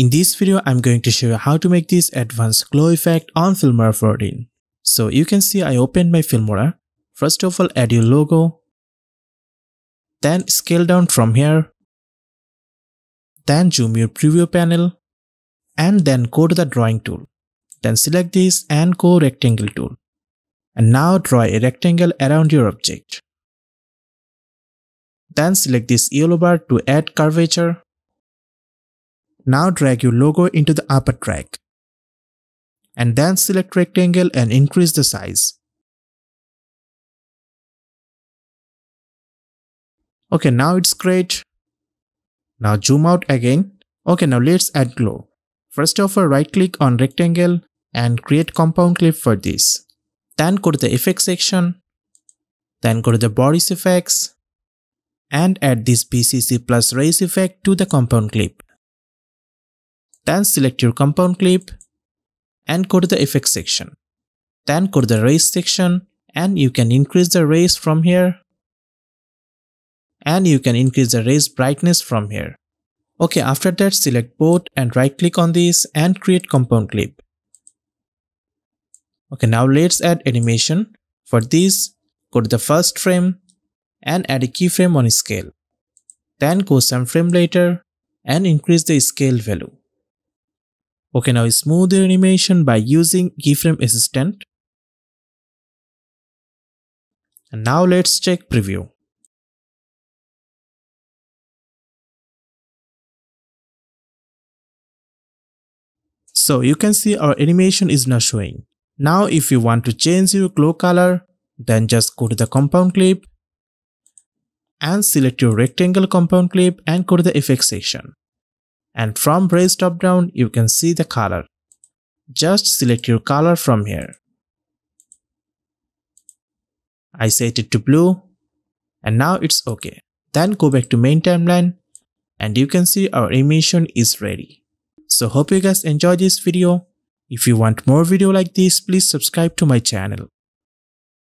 In this video, I'm going to show you how to make this advanced glow effect on Filmora 14. So you can see I opened my Filmora. First of all, add your logo. Then scale down from here. Then zoom your preview panel. And then go to the drawing tool. Then select this and go rectangle tool. And now draw a rectangle around your object. Then select this yellow bar to add curvature. Now drag your logo into the upper track. And then select rectangle and increase the size. Okay, now it's great. Now zoom out again. Okay, now let's add glow. First of all, right click on rectangle and create compound clip for this. Then go to the effects section. Then go to the Boris effects and add this BCC plus Rays effect to the compound clip. Then select your compound clip and go to the effects section. Then go to the Rays section and you can increase the rays from here and you can increase the rays brightness from here. Okay, after that select both and right click on this and create compound clip. Okay, now let's add animation. For this, go to the first frame and add a keyframe on scale. Then go some frame later and increase the scale value. Okay, now smooth your animation by using keyframe assistant. And now let's check preview. So you can see our animation is not showing. Now if you want to change your glow color, then just go to the compound clip and select your rectangle compound clip and go to the effects section. And from Rays top down, you can see the color. Just select your color from here. I set it to blue and now it's okay. Then go back to main timeline and you can see our animation is ready. So hope you guys enjoyed this video. If you want more video like this, please subscribe to my channel.